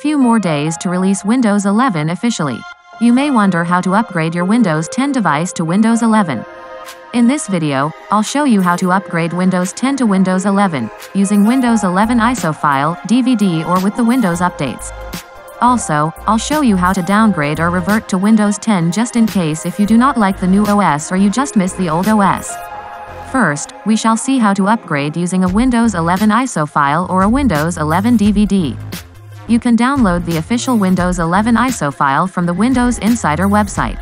few more days to release Windows 11 officially. You may wonder how to upgrade your Windows 10 device to Windows 11. In this video, I'll show you how to upgrade Windows 10 to Windows 11, using Windows 11 ISO file, DVD or with the Windows updates. Also, I'll show you how to downgrade or revert to Windows 10 just in case if you do not like the new OS or you just miss the old OS. First, we shall see how to upgrade using a Windows 11 ISO file or a Windows 11 DVD. You can download the official Windows 11 ISO file from the Windows Insider website.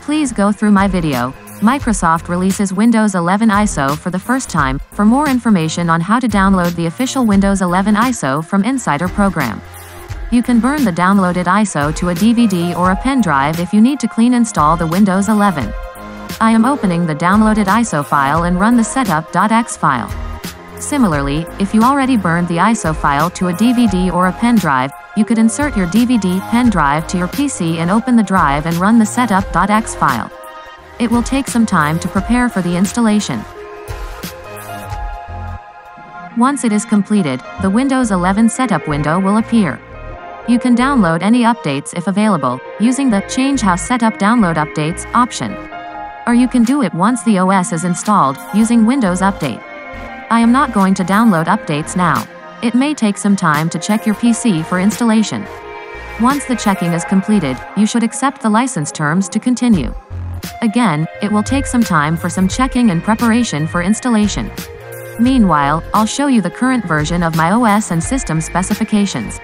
Please go through my video. Microsoft releases Windows 11 ISO for the first time. For more information on how to download the official Windows 11 ISO from Insider program. You can burn the downloaded ISO to a DVD or a pen drive if you need to clean install the Windows 11. I am opening the downloaded ISO file and run the setup.exe file. Similarly, if you already burned the ISO file to a DVD or a pen drive, you could insert your DVD pen drive to your PC and open the drive and run the setup.exe file. It will take some time to prepare for the installation. Once it is completed, the Windows 11 setup window will appear. You can download any updates if available, using the Change How Setup Download Updates option. Or you can do it once the OS is installed, using Windows Update. I am not going to download updates now. It may take some time to check your PC for installation. Once the checking is completed, you should accept the license terms to continue. Again, it will take some time for some checking and preparation for installation. Meanwhile, I'll show you the current version of my OS and system specifications.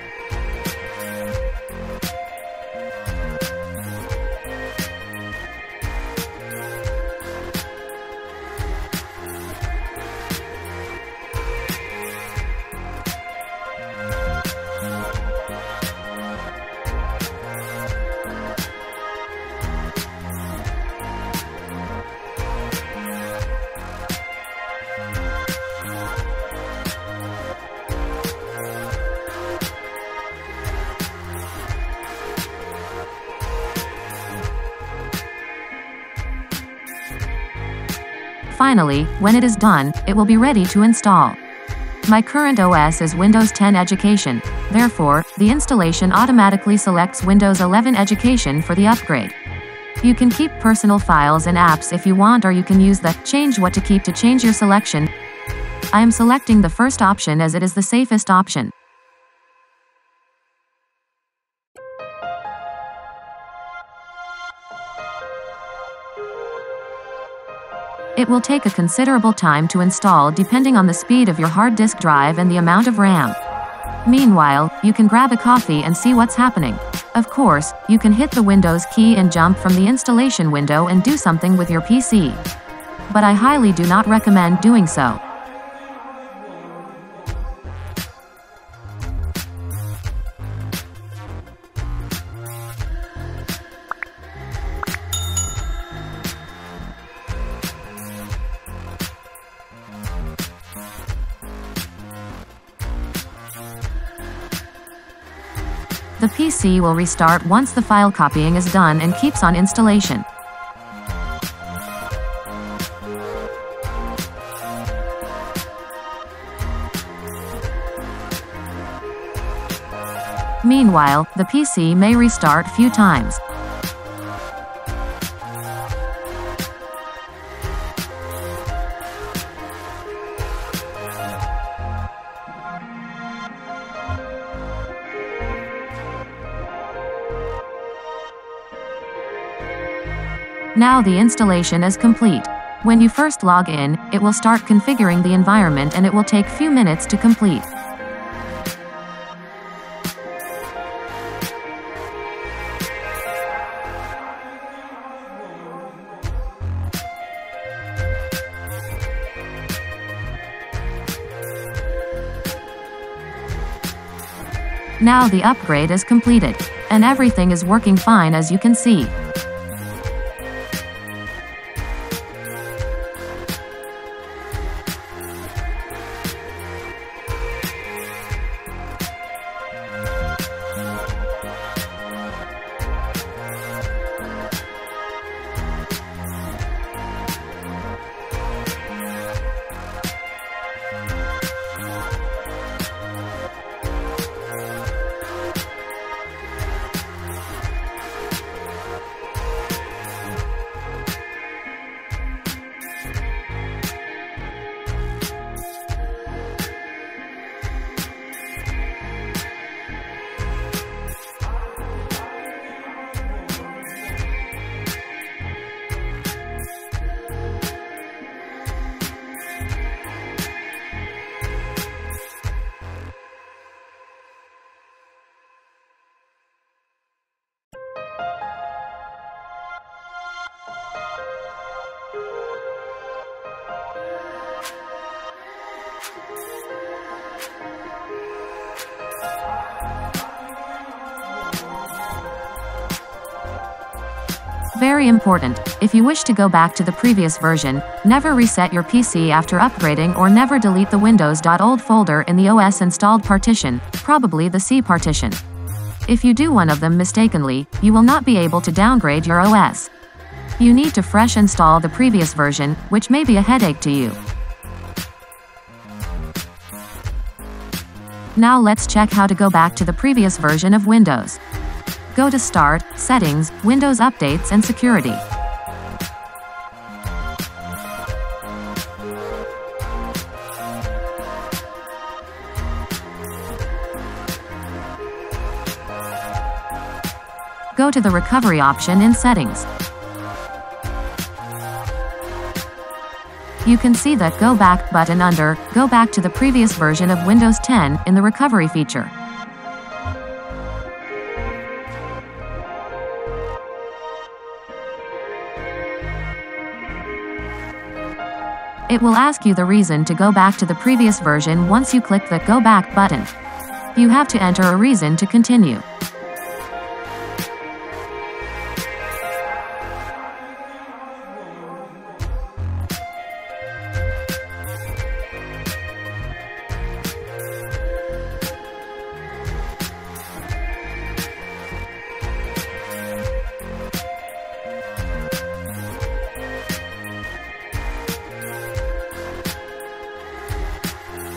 Finally, when it is done, it will be ready to install. My current OS is Windows 10 Education, therefore, the installation automatically selects Windows 11 Education for the upgrade. You can keep personal files and apps if you want or you can use the Change What to Keep to change your selection. I am selecting the first option as it is the safest option. It will take a considerable time to install depending on the speed of your hard disk drive and the amount of RAM. Meanwhile, you can grab a coffee and see what's happening. Of course, you can hit the Windows key and jump from the installation window and do something with your PC. But I highly do not recommend doing so. The PC will restart once the file copying is done and keeps on installation. Meanwhile, the PC may restart few times. Now the installation is complete. When you first log in, it will start configuring the environment and it will take few minutes to complete. Now the upgrade is completed. And everything is working fine as you can see. Very important, if you wish to go back to the previous version, never reset your PC after upgrading or never delete the windows.old folder in the OS installed partition, probably the C partition. If you do one of them mistakenly, you will not be able to downgrade your OS. You need to fresh install the previous version, which may be a headache to you. Now let's check how to go back to the previous version of Windows. Go to Start, Settings, Windows Updates and Security. Go to the Recovery option in Settings. You can see the Go Back button under Go Back to the previous version of Windows 10 in the Recovery feature. It will ask you the reason to go back to the previous version once you click the Go Back button. You have to enter a reason to continue.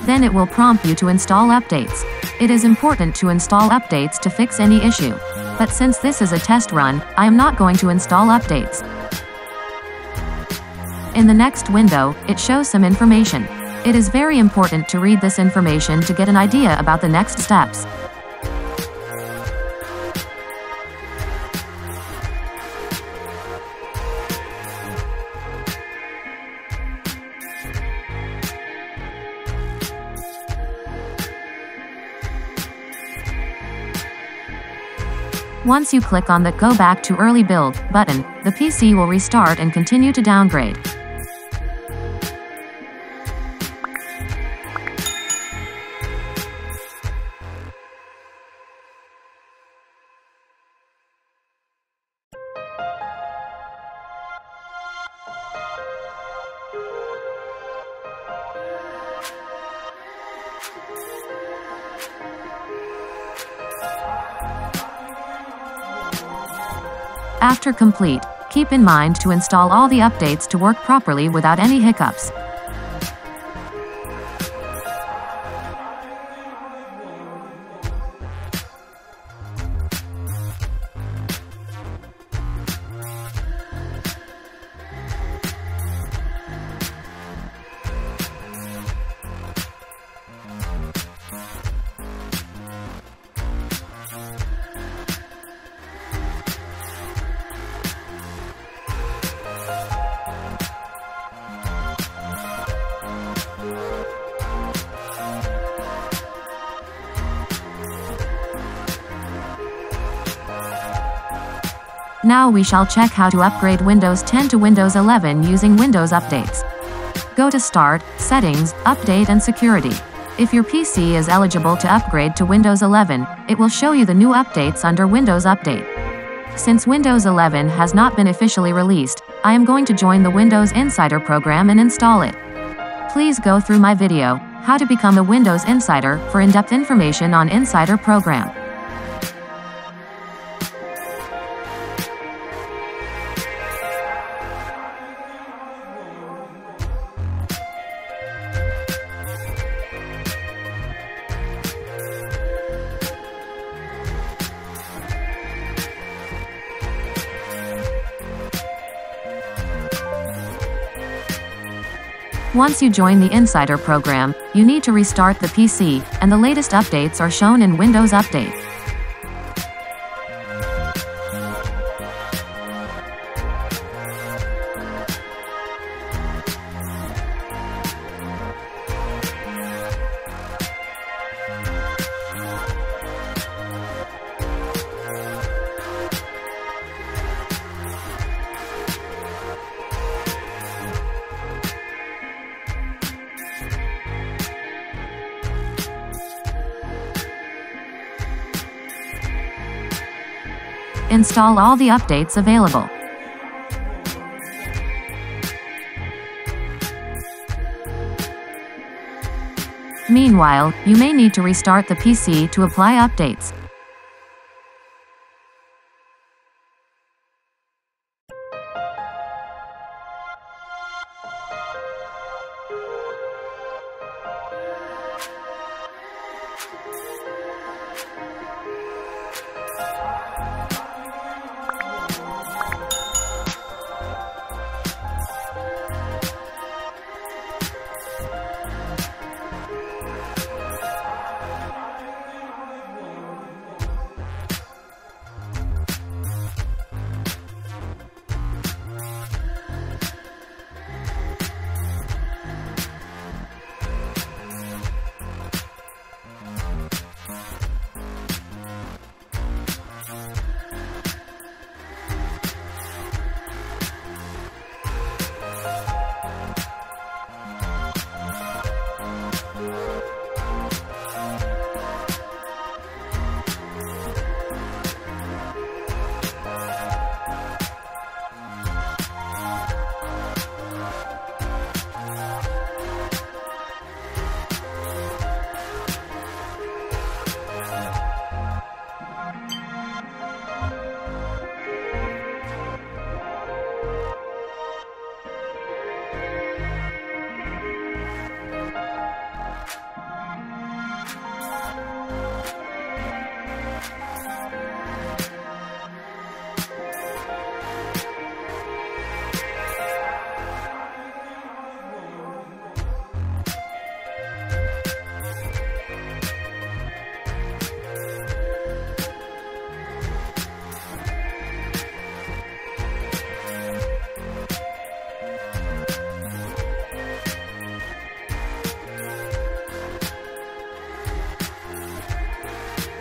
Then it will prompt you to install updates. It is important to install updates to fix any issue. But since this is a test run, I am not going to install updates. In the next window, it shows some information. It is very important to read this information to get an idea about the next steps. Once you click on the Go Back to Early Build button, the PC will restart and continue to downgrade. After complete, keep in mind to install all the updates to work properly without any hiccups. Now we shall check how to upgrade Windows 10 to Windows 11 using Windows Updates. Go to Start, Settings, Update and Security. If your PC is eligible to upgrade to Windows 11, it will show you the new updates under Windows Update. Since Windows 11 has not been officially released, I am going to join the Windows Insider program and install it. Please go through my video, How to Become a Windows Insider, for in-depth information on Insider program. Once you join the Insider program, you need to restart the PC, and the latest updates are shown in Windows Update. Install all the updates available. Meanwhile, you may need to restart the PC to apply updates.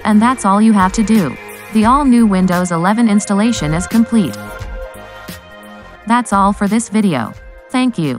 And that's all you have to do. The all-new Windows 11 installation is complete. That's all for this video. Thank you.